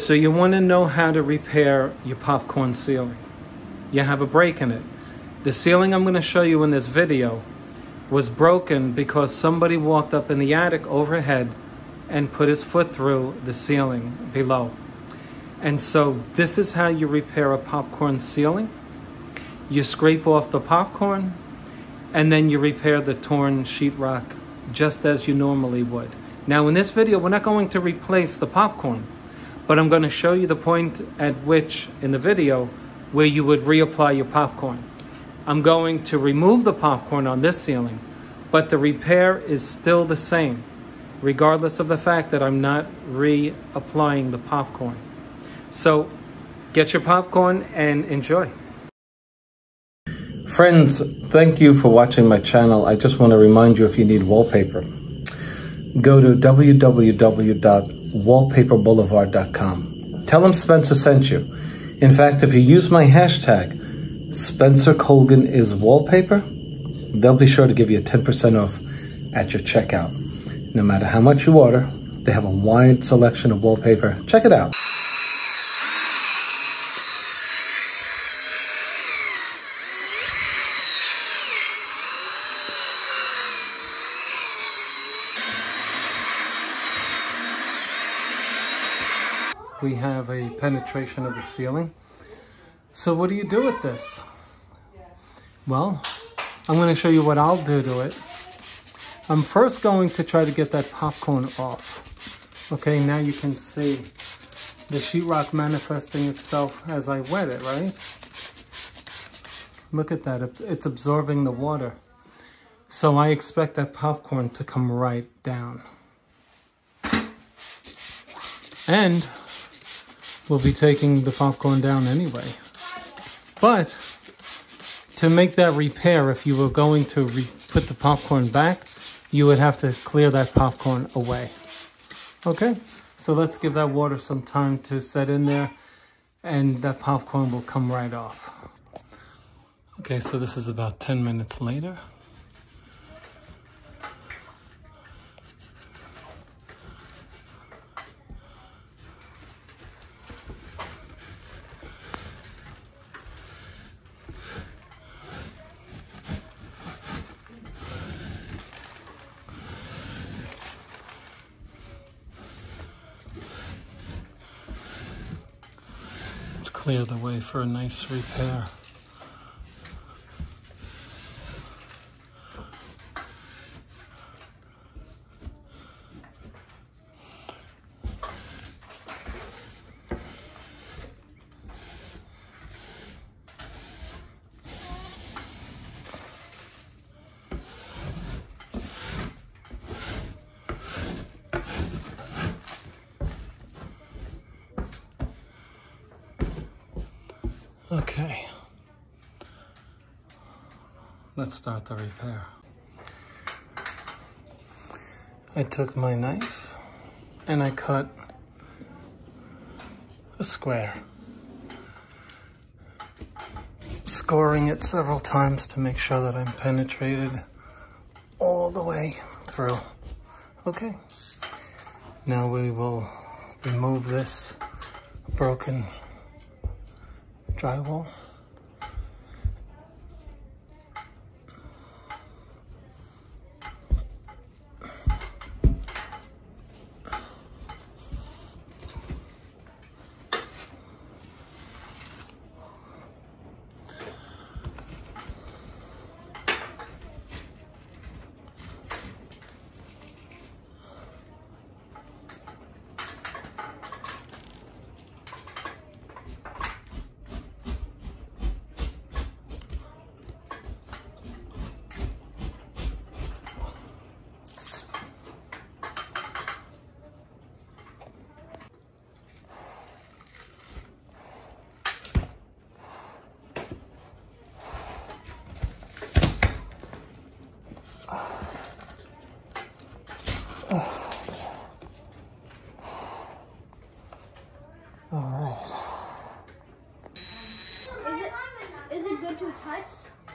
So you want to know how to repair your popcorn ceiling. You have a break in it. The ceiling I'm going to show you in this video was broken because somebody walked up in the attic overhead and put his foot through the ceiling below. And so this is how you repair a popcorn ceiling. You scrape off the popcorn and then you repair the torn sheetrock just as you normally would. Now in this video, we're not going to replace the popcorn, but I'm going to show you the point at which in the video where you would reapply your popcorn. I'm going to remove the popcorn on this ceiling, but the repair is still the same, regardless of the fact that I'm not reapplying the popcorn. So get your popcorn and enjoy. Friends, thank you for watching my channel. I just want to remind you if you need wallpaper, go to www.wallpaperboulevard.com. Tell them Spencer sent you. In fact, if you use my hashtag, Spencer Colgan is wallpaper, they'll be sure to give you a 10% off at your checkout. No matter how much you order, they have a wide selection of wallpaper. Check it out. We have a penetration of the ceiling. So what do you do with this? Well, I'm going to show you what I'll do to it. I'm first going to try to get that popcorn off. Okay, now you can see the sheetrock manifesting itself as I wet it, right? Look at that, it's absorbing the water. So I expect that popcorn to come right down. And we'll be taking the popcorn down anyway. But to make that repair, if you were going to put the popcorn back, you would have to clear that popcorn away. Okay, so let's give that water some time to set in there and that popcorn will come right off. Okay, so this is about 10 minutes later. clear the way for a nice repair. Okay. Let's start the repair. I took my knife and I cut a square. Scoring it several times to make sure that I'm penetrated all the way through. Okay. Now we will remove this broken drywall. Okay, All right. Is it, is it good to touch?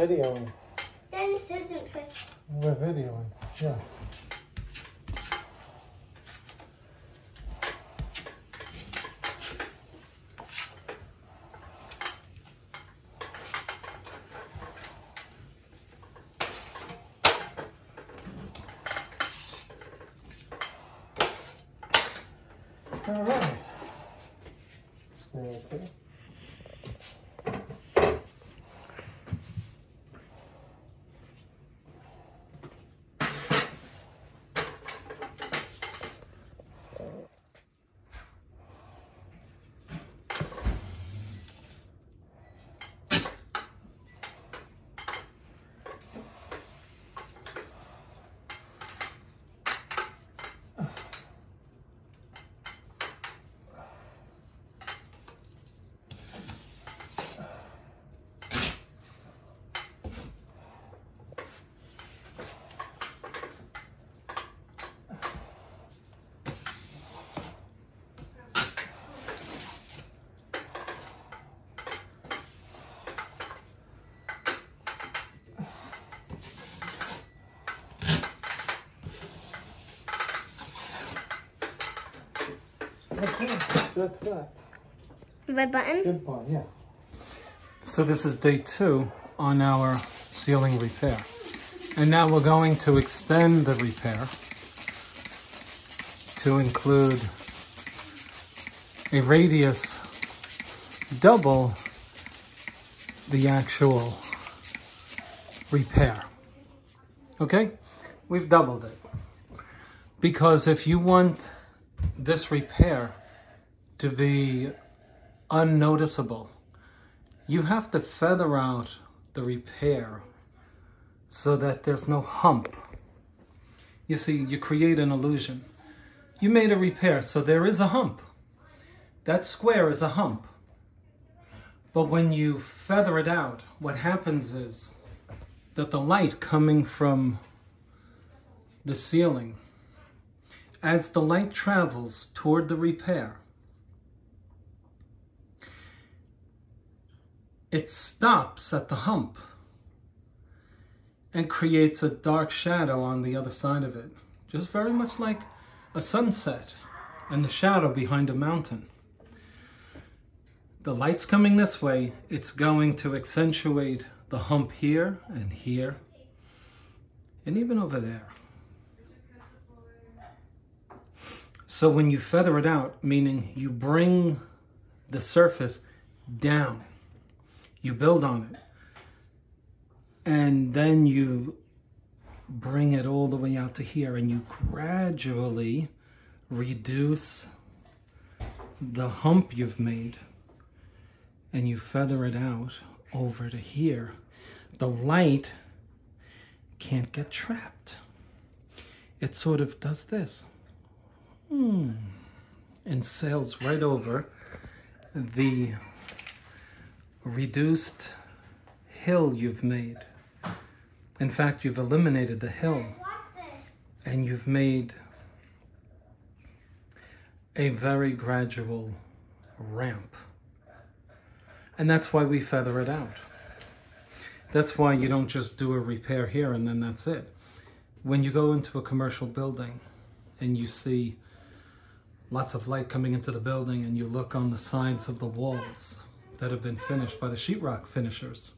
Yeah, we're videoing. Isn't pressing. We're videoing, yes. All right. Stay okay. Okay, that's that. Red button? Good one, yeah. So this is day two on our ceiling repair. And now we're going to extend the repair to include a radius double the actual repair. Okay? We've doubled it. Because if you want this repair to be unnoticeable, you have to feather out the repair so that there's no hump. You see, you create an illusion. You made a repair, so there is a hump. That square is a hump. But when you feather it out, what happens is that the light coming from the ceiling, as the light travels toward the repair, it stops at the hump and creates a dark shadow on the other side of it. Just very much like a sunset and the shadow behind a mountain. The light's coming this way, it's going to accentuate the hump here and here and even over there. So when you feather it out, meaning you bring the surface down. You build on it. And then you bring it all the way out to here and you gradually reduce the hump you've made and you feather it out over to here. The light can't get trapped. It sort of does this. Hmm. And sails right over the reduced hill you've made. In fact, you've eliminated the hill and you've made a very gradual ramp. And that's why we feather it out. That's why you don't just do a repair here and then that's it. When you go into a commercial building and you see lots of light coming into the building and you look on the sides of the walls that have been finished by the sheetrock finishers,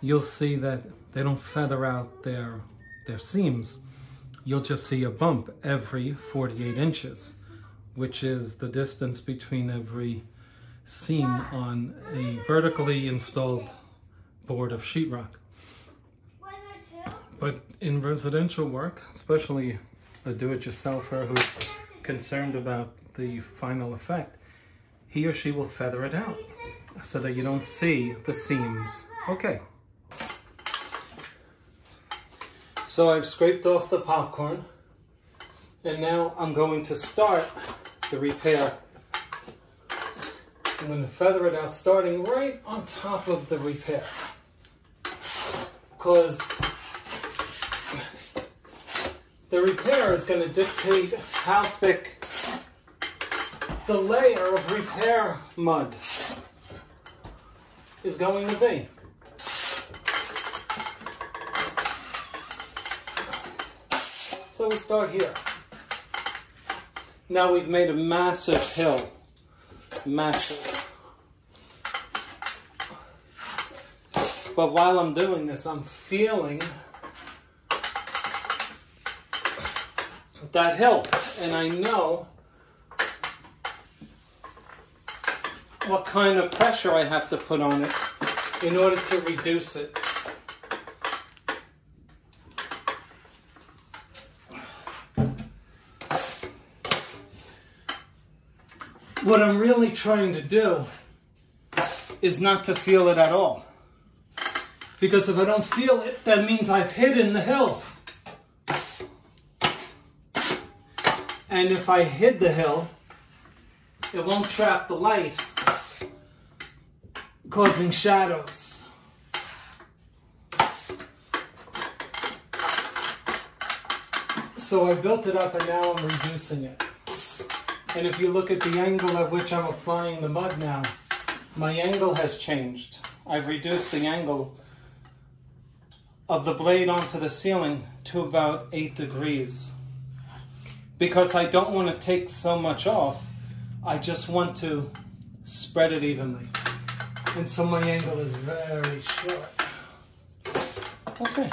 you'll see that they don't feather out their, their seams. You'll just see a bump every 48 inches, which is the distance between every seam on a vertically installed board of sheetrock. But in residential work, especially a do-it-yourselfer who's concerned about the final effect, he or she will feather it out so that you don't see the seams. Okay. So I've scraped off the popcorn and now I'm going to start the repair. I'm going to feather it out starting right on top of the repair because the repair is going to dictate how thick the layer of repair mud is going to be. So we start here. Now we've made a massive hill. Massive. But while I'm doing this, I'm feeling that hill. And I know what kind of pressure I have to put on it in order to reduce it. What I'm really trying to do is not to feel it at all. Because if I don't feel it, that means I've hidden the hill. And if I hid the hill, it won't trap the light, causing shadows. So I built it up and now I'm reducing it. And if you look at the angle at which I'm applying the mud now, my angle has changed. I've reduced the angle of the blade onto the ceiling to about 8 degrees. Because I don't want to take so much off, I just want to spread it evenly. And so my angle is very short. Okay.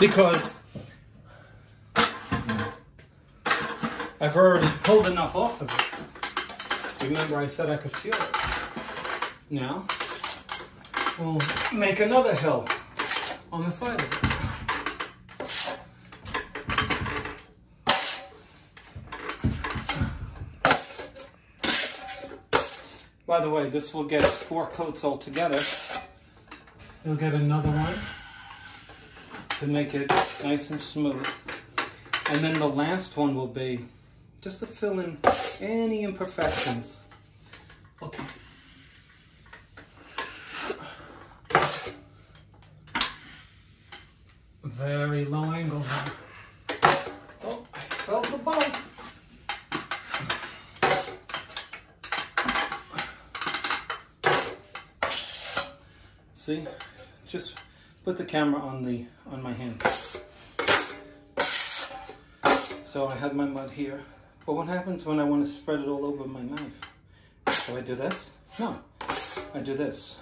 Because I've already pulled enough off of it. Remember I said I could feel it. Now, we'll make another hill on the side of it. By the way, this will get four coats all together. You'll get another one to make it nice and smooth. And then the last one will be just to fill in any imperfections. Okay. Very low angle here. Oh, I felt the bump. See, just put the camera on the on my hand. So I have my mud here. But what happens when I want to spread it all over my knife? Do I do this? No. I do this.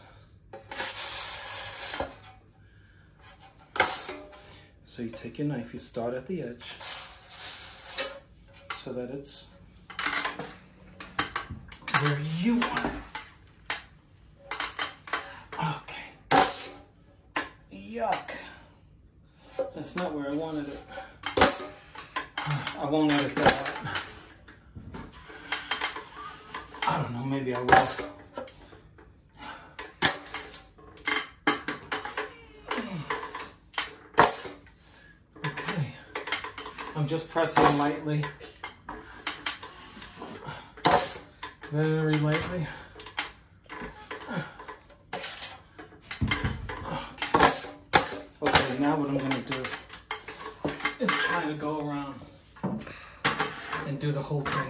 So you take your knife, you start at the edge so that it's where you want it. That's not where I wanted it. I won't edit that out. I don't know, maybe I will. Okay. I'm just pressing lightly. Very lightly. Okay, now what I'm gonna do is kind of go around and do the whole thing.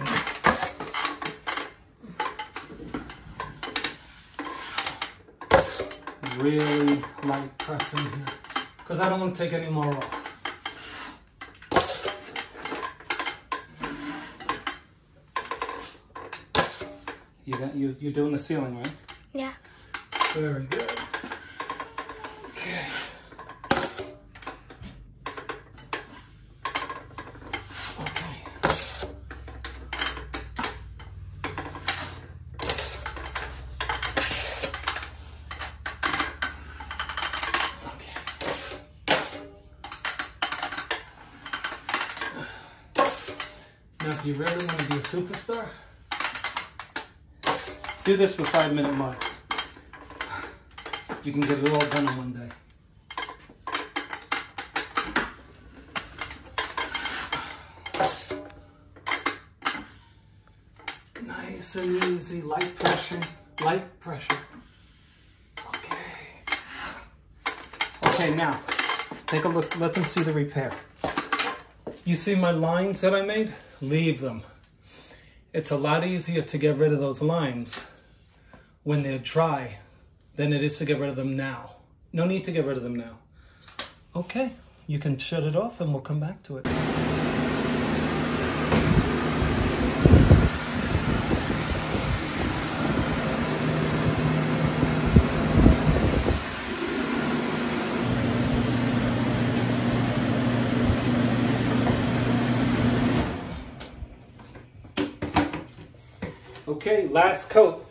Really light pressing here, because I don't want to take any more off. You got you you're doing the ceiling, right? Yeah. Very good. If you really want to be a superstar, do this for five minute marks. You can get it all done in one day. Nice and easy, light pressure, light pressure. Okay. Okay, now, take a look, let them see the repair. You see my lines that I made? Leave them. It's a lot easier to get rid of those lines when they're dry than it is to get rid of them now. No need to get rid of them now. Okay, you can shut it off and we'll come back to it. Okay, last coat.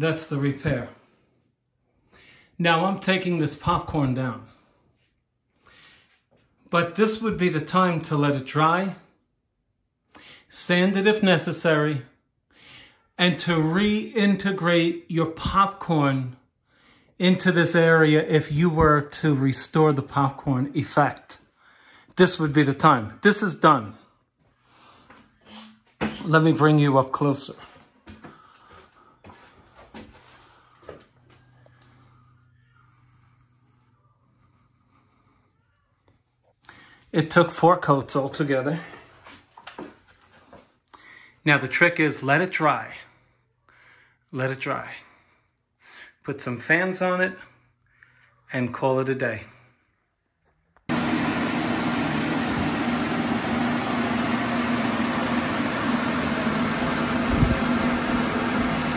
That's the repair. Now I'm taking this popcorn down. But this would be the time to let it dry, sand it if necessary, and to reintegrate your popcorn into this area if you were to restore the popcorn effect. This would be the time. This is done. Let me bring you up closer. It took four coats altogether. Now the trick is let it dry. Let it dry. Put some fans on it and call it a day.